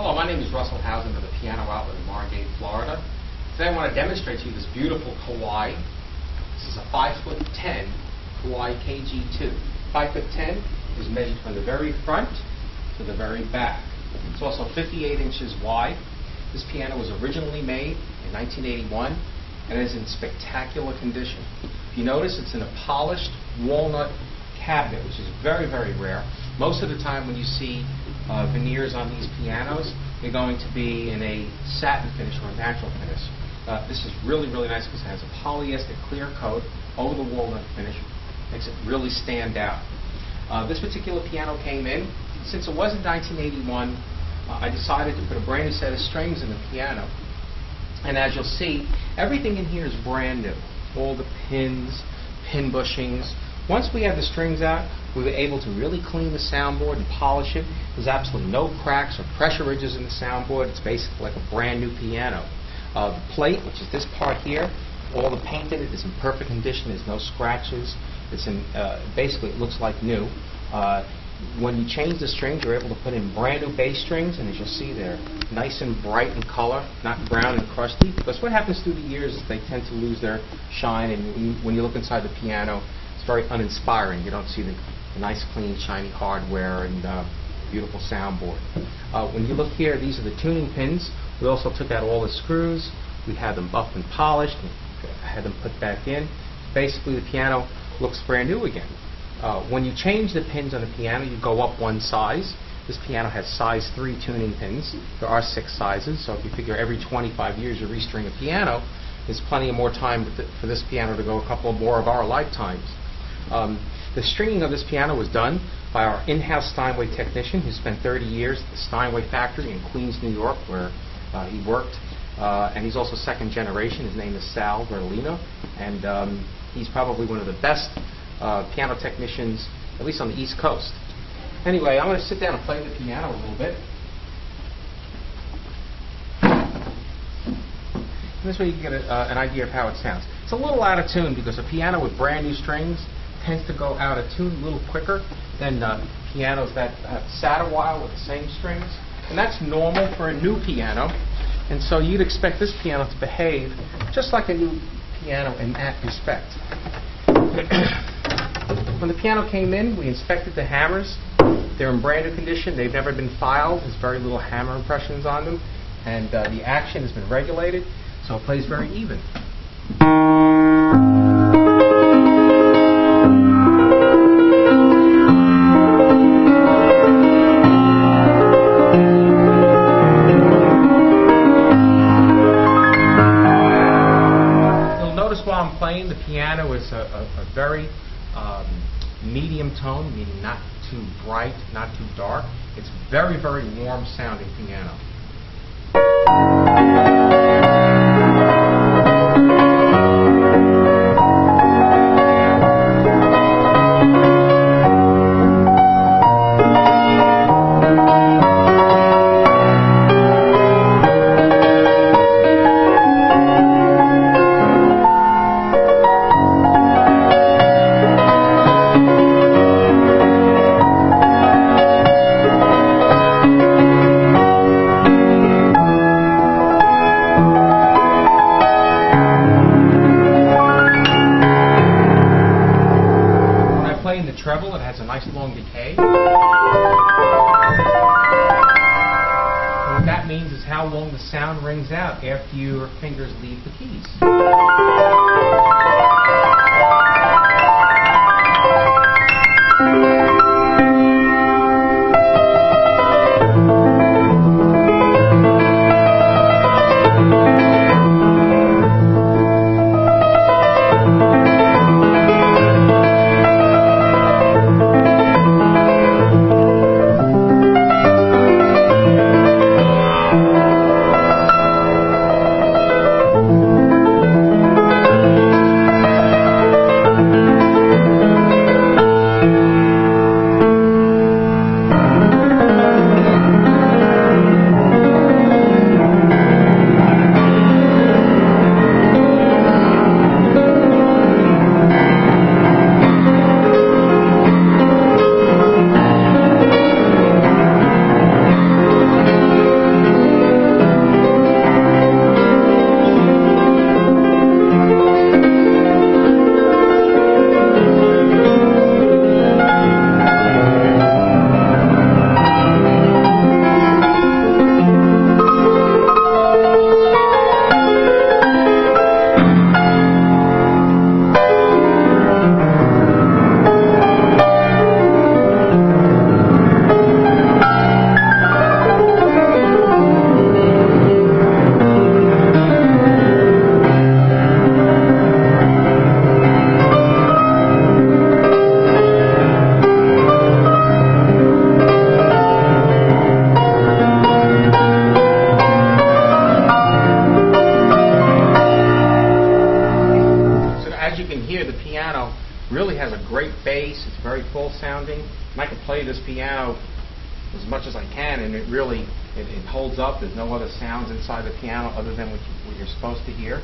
Hello, my name is Russell Housen of the Piano Outlet in Margate, Florida. Today I want to demonstrate to you this beautiful Kawai. This is a 5 foot 10 Kawai KG2. 5 foot 10 is measured from the very front to the very back. It's also 58 inches wide. This piano was originally made in 1981 and is in spectacular condition. If you notice, it's in a polished walnut cabinet, which is very, very rare. Most of the time when you see uh, veneers on these pianos, they're going to be in a satin finish or a natural finish. Uh, this is really, really nice because it has a polyester clear coat over the walnut finish. Makes it really stand out. Uh, this particular piano came in. Since it was in 1981, uh, I decided to put a brand new set of strings in the piano. And as you'll see, everything in here is brand new. All the pins, pin bushings. Once we have the strings out, we were able to really clean the soundboard and polish it. There's absolutely no cracks or pressure ridges in the soundboard. It's basically like a brand new piano. Uh, the plate, which is this part here, all the paint in it is in perfect condition. There's no scratches. It's in, uh, basically, it looks like new. Uh, when you change the strings, you're able to put in brand new bass strings, and as you'll see, they're nice and bright in color, not brown and crusty. Because what happens through the years is they tend to lose their shine, and when you look inside the piano, very uninspiring. You don't see the, the nice, clean, shiny hardware and uh, beautiful soundboard. Uh, when you look here, these are the tuning pins. We also took out all the screws. We had them buffed and polished, and had them put back in. Basically, the piano looks brand new again. Uh, when you change the pins on the piano, you go up one size. This piano has size 3 tuning pins. There are six sizes, so if you figure every 25 years you restring a piano, there's plenty of more time for this piano to go a couple more of our lifetimes. Um, the stringing of this piano was done by our in-house Steinway technician who spent 30 years at the Steinway factory in Queens, New York, where uh, he worked. Uh, and he's also second generation. His name is Sal Berlino, and um, he's probably one of the best uh, piano technicians, at least on the East Coast. Anyway, I'm going to sit down and play the piano a little bit. And this way you can get a, uh, an idea of how it sounds. It's a little out of tune because a piano with brand new strings tends to go out of tune a little quicker than uh, pianos that have sat a while with the same strings. And that's normal for a new piano. And so you'd expect this piano to behave just like a new piano in that respect. when the piano came in, we inspected the hammers. They're in brand new condition. They've never been filed. There's very little hammer impressions on them. And uh, the action has been regulated, so it plays very even. Is a, a, a very um, medium tone, meaning not too bright, not too dark. It's very, very warm sounding piano. Long decay. And what that means is how long the sound rings out after your fingers leave the keys. Sounding. And I can play this piano as much as I can, and it really it, it holds up. There's no other sounds inside the piano other than what, you, you're supposed to hear.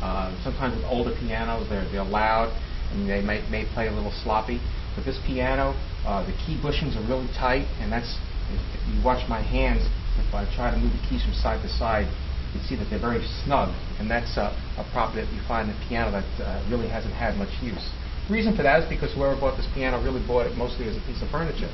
Uh, sometimes with older pianos, they're they're loud and they may may play a little sloppy. But this piano, uh, the key bushings are really tight, and that's if, you watch my hands. If I try to move the keys from side to side, you see that they're very snug, and that's uh, a property that you find in the piano that uh, really hasn't had much use. Reason for that is because whoever bought this piano really bought it mostly as a piece of furniture.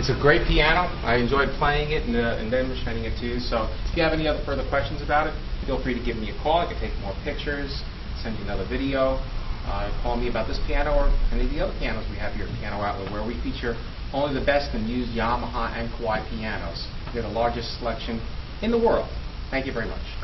It's a great piano. I enjoyed playing it and, uh, and demonstrating it to you. So if you have any other further questions about it, feel free to give me a call. I can take more pictures, send you another video. Uh, call me about this piano or any of the other pianos we have here at Piano Outlet, where we feature only the best and used Yamaha and Kawai pianos. They're the largest selection in the world. Thank you very much.